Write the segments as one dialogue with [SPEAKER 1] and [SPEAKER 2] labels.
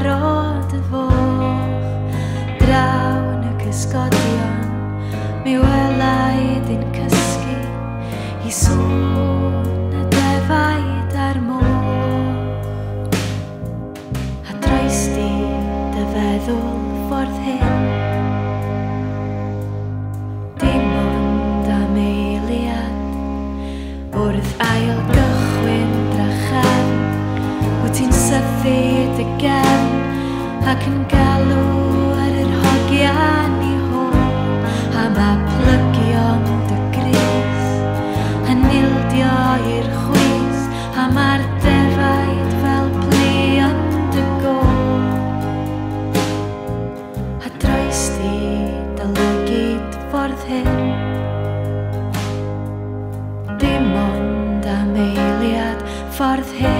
[SPEAKER 1] barod y foch Draw yn y cysgodion Mi welai di'n cysgu I sŵn y defaid ar moch A troes di dy feddwl ffordd hyn ac yn galw ar yr ni hôn a mae plygion dy gris yn ildio i'r chwys a mae'r defaid fel plion dy gôn a droes di dylygu ffordd hyn dim ond am eiliad ffordd hyn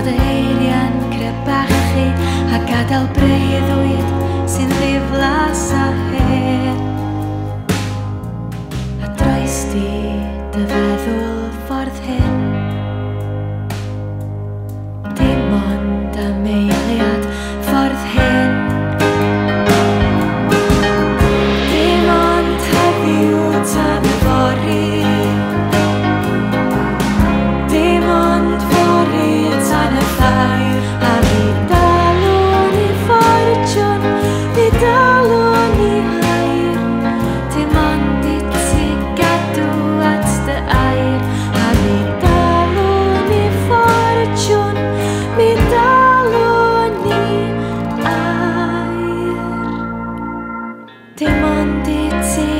[SPEAKER 1] bod eiria'n crebachu a gadael bryd Ti mandi zii